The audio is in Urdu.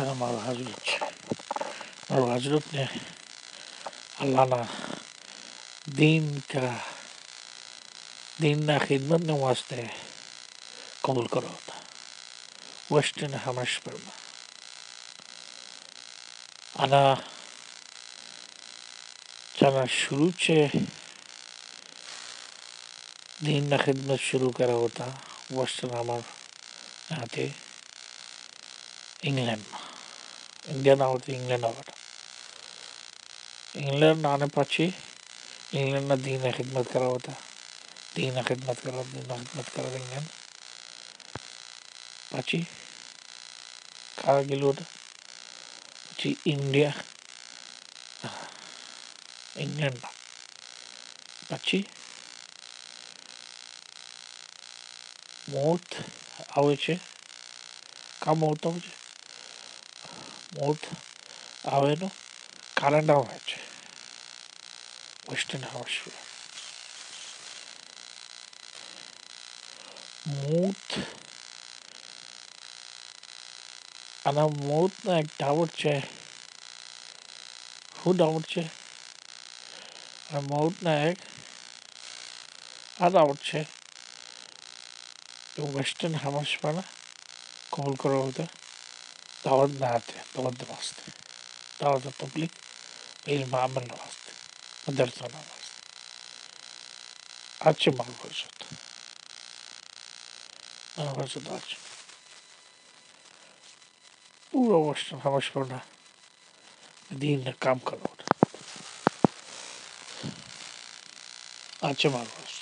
موضرت ہے اللہ دن خیدمت نے واسطے قبول کروس نے ہمیشہ آنا چار شروع سے دن میں خدمت شروع کروس انگلینڈ میں انڈیا نہ پچھلے انگلینڈ نے دن نے خدمت کرو نے خدمت کر મોટ આવેનું કારણ આવે છે વેસ્ટર્ન હાઉસવેર મૂત આના મૂતના એક ડાઉટ છે શું ડાઉટ છે અને મૌતના એક આ ડાઉટ છે તો વેસ્ટર્ન હાઉસમાં કોલ કરો હતા پبلک اچھا پورا شو دین رام کرو اچھا مل